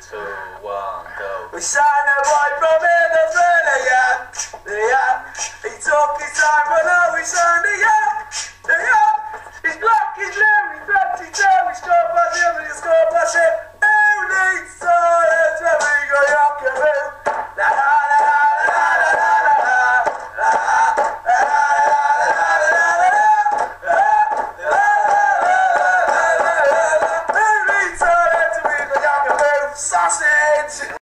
two, one, go. We shine a boy from sausage.